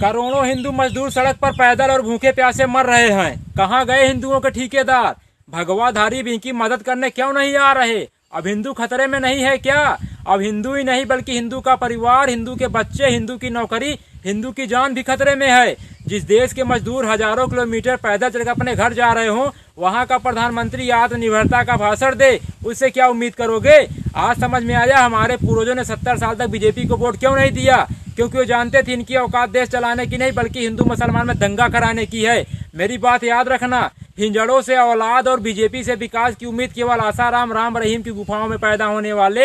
करोड़ों हिंदू मजदूर सड़क पर पैदल और भूखे प्यासे मर रहे हैं। कहाँ गए हिंदुओं के ठेकेदार? भगवाधारी भी इनकी मदद करने क्यों नहीं आ रहे? अब हिंदू खतरे में नहीं है क्या? अब हिंदू ही नहीं, बल्कि हिंदू का परिवार, हिंदू के बच्चे, हिंदू की नौकरी, हिंदू की जान भी खतरे में है। जिस देश के मजदूर हज़ारों किलोमीटर पैदल चलकर अपने घर जा रहे हो, वहाँ का प्रधानमंत्री आत्मनिर्भरता का भाषण दे। उससे क्या उम्मीद करोगे? आज समझ में आया हमारे पूर्वजों ने सत्तर साल तक बीजेपी को वोट क्यों नहीं दिया? क्योंकि वो जानते थे इनकी औकात देश चलाने की नहीं, बल्कि हिंदू मुसलमान में दंगा कराने की है। मेरी बात याद रखना, हिंजड़ों से औलाद और बीजेपी से विकास की उम्मीद केवल आसाराम राम रहीम की गुफाओं में पैदा होने वाले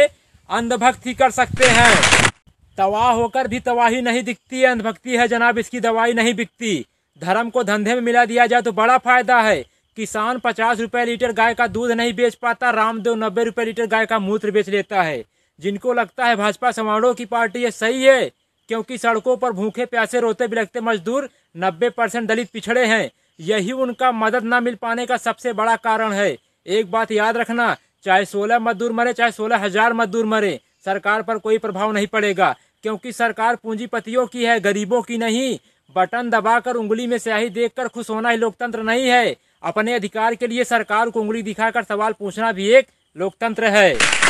अंधभक्ति कर सकते हैं। तबाह होकर भी तबाही नहीं दिखती है अंधभक्ति है जनाब, इसकी दवाई नहीं बिकती। धर्म को धंधे में मिला दिया जाए तो बड़ा फ़ायदा है। किसान पचास रुपए लीटर गाय का दूध नहीं बेच पाता, रामदेव नब्बे रुपए लीटर गाय का मूत्र बेच लेता है। जिनको लगता है भाजपा समारोह की पार्टी है, सही है। क्योंकि सड़कों पर भूखे प्यासे रोते बिलखते मजदूर नब्बे परसेंट दलित पिछड़े हैं। यही उनका मदद न मिल पाने का सबसे बड़ा कारण है। एक बात याद रखना, चाहे सोलह मजदूर मरे, चाहे सोलह हज़ार मजदूर मरे, सरकार पर कोई प्रभाव नहीं पड़ेगा। क्योंकि सरकार पूंजीपतियों की है, गरीबों की नहीं। बटन दबाकर उंगली में स्याही देखकर खुश होना ही लोकतंत्र नहीं है। अपने अधिकार के लिए सरकार को उंगली दिखाकर सवाल पूछना भी एक लोकतंत्र है।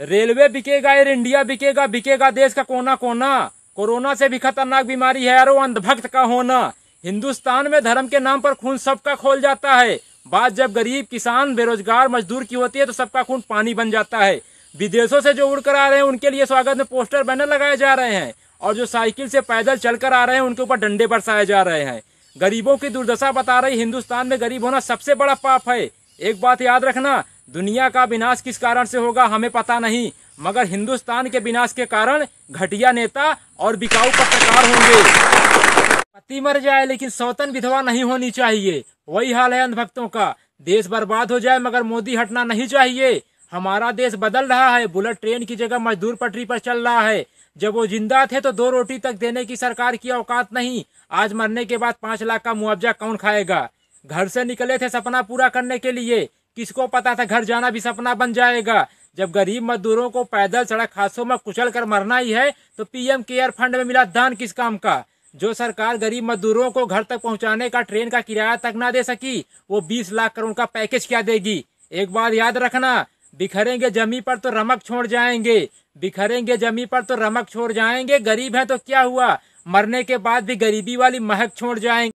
रेलवे बिकेगा, एयर इंडिया बिकेगा बिकेगा देश का कोना कोना कोरोना से भी खतरनाक बीमारी है अरो अंधभक्त का होना। हिंदुस्तान में धर्म के नाम पर खून सबका खोल जाता है। बात जब गरीब, किसान, बेरोजगार, मजदूर की होती है तो सबका खून पानी बन जाता है। विदेशों से जो उड़कर आ रहे हैं, उनके लिए स्वागत में पोस्टर, बैनर लगाए जा रहे हैं। और जो साइकिल से पैदल चलकर आ रहे हैं, उनके ऊपर डंडे बरसाए जा रहे हैं। गरीबों की दुर्दशा बता रही, हिंदुस्तान में गरीब होना सबसे बड़ा पाप है। एक बात याद रखना दुनिया का विनाश किस कारण से होगा, हमें पता नहीं। मगर हिंदुस्तान के विनाश के कारण घटिया नेता और बिकाऊ पत्रकार होंगे। पति मर जाए, लेकिन सौतन विधवा नहीं होनी चाहिए। वही हाल है अंधभक्तों का। देश बर्बाद हो जाए, मगर मोदी हटना नहीं चाहिए। हमारा देश बदल रहा है। बुलेट ट्रेन की जगह मजदूर पटरी पर चल रहा है। जब वो ज़िंदा थे तो दो रोटी तक देने की सरकार की औकात नहीं। आज मरने के बाद पाँच लाख का मुआवजा कौन खाएगा? घर से निकले थे सपना पूरा करने के लिए। किसको पता था घर जाना भी सपना बन जाएगा? जब गरीब मजदूरों को पैदल सड़क हादसों में कुचल कर मरना ही है तो पीएम केयर फंड में मिला दान किस काम का? जो सरकार गरीब मजदूरों को घर तक पहुँचाने का ट्रेन का किराया तक ना दे सकी, वो 20 लाख करोड़ का पैकेज क्या देगी? एक बात याद रखना, बिखरेंगे जमी पर तो रमक छोड़ जाएँगे। बिखरेंगे जमी पर तो रमक छोड़ जाएँगे, गरीब है तो क्या हुआ? मरने के बाद भी गरीबी वाली महक छोड़ जाएँगे